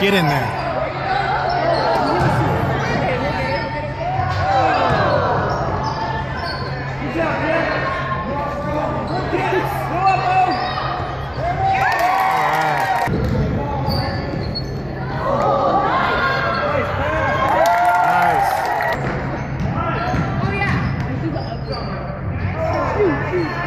Get in there. Ooh, ooh.